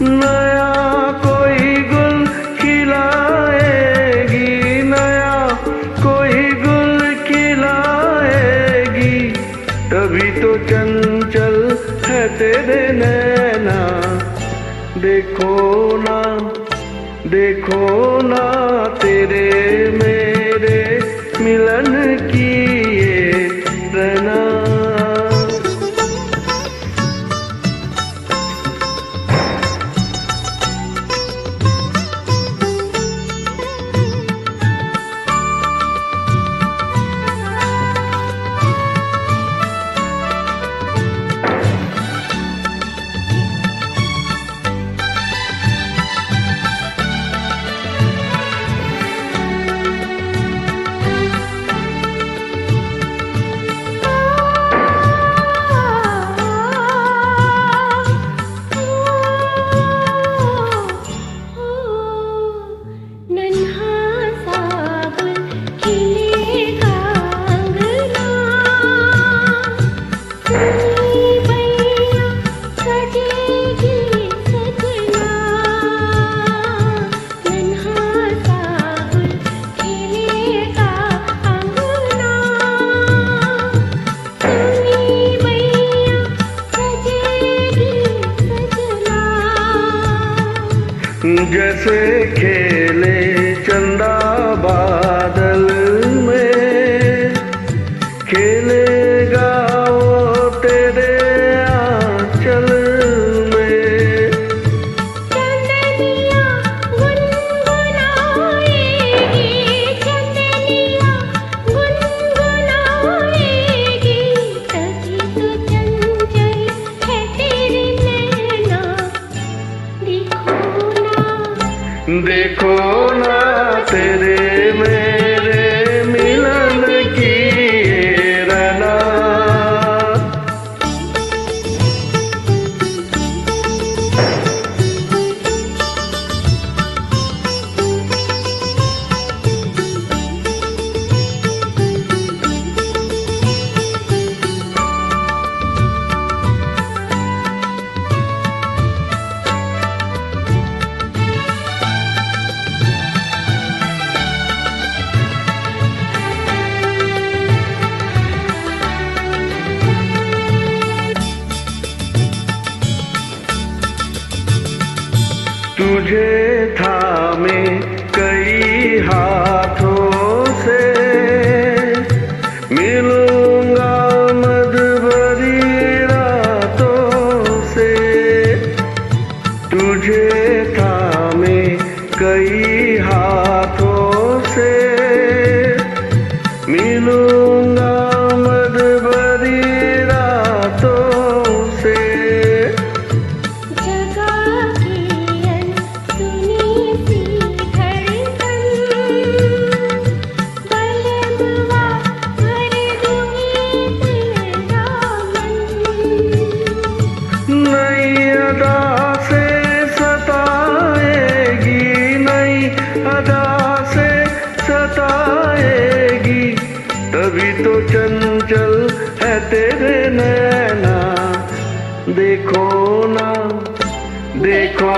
नया कोई गुल खिलाएगी, नया कोई गुल खिलाएगी। तभी तो है तेरे देखो ना देखो ना। जैसे खेले। देखो ना तेरे मेरे तुझे था थामे कई हाथों से। मिलूँगा मधुबरी रातों से। तुझे था मैं कई अदा से सताएगी अदा से सताएगी। तभी तो चंचल है तेरे नैना। देखो ना, देखो